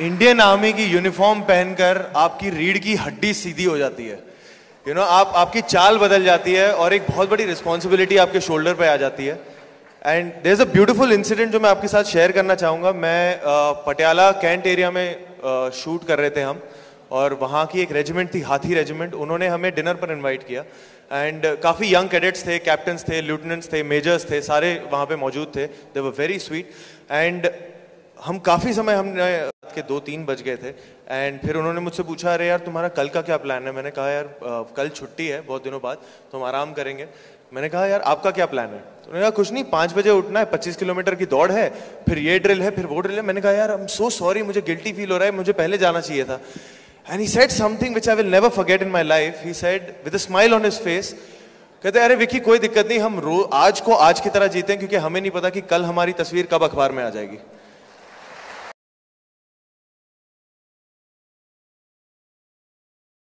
Indian army की uniform पहनकर आपकी रीढ़ की हड्डी सीधी हो जाती है। यू you नो know, आप आपकी चाल बदल जाती है और एक बहुत बड़ी रिस्पॉन्सिबिलिटी आपके शोल्डर पे आ जाती है। And there is a beautiful incident जो मैं आपके साथ शेयर करना चाहूँगा। मैं पटियाला कैंट एरिया में शूट कर रहे थे हम और वहाँ की एक रेजिमेंट थी हाथी रेजिमेंट उन्होंने हमें डिनर पर इनवाइट किया। एंड काफ़ी यंग कैडेट्स थे कैप्टन्स थे लेफ्टिनेंट्स थे मेजर्स थे सारे वहाँ पे मौजूद थे। They were very sweet and हम काफ़ी समय हमने के दो तीन बज गए थे। एंड फिर उन्होंने मुझसे पूछा, अरे यार, तुम्हारा कल का क्या प्लान है? मैंने कहा, यार कल छुट्टी है, बहुत दिनों बाद तो हम आराम करेंगे। मैंने कहा, यार, आपका क्या प्लान है? तो उन्होंने कहा, कुछ नहीं, पाँच बजे उठना है, पच्चीस किलोमीटर की दौड़ है, फिर ये ड्रिल है, फिर वो ड्रिल है। मैंने कहा, यार सो सॉरी मुझे गिल्टी फील हो रहा है, मुझे पहले जाना चाहिए था। And he said something which I will never forget in my life he said with a smile on his face कहते, अरे विकी कोई दिक्कत नहीं, हम रो, आज को आज की तरह जीते हैं, क्योंकि हमें नहीं पता कि कल हमारी तस्वीर कब अखबार में आ जाएगी।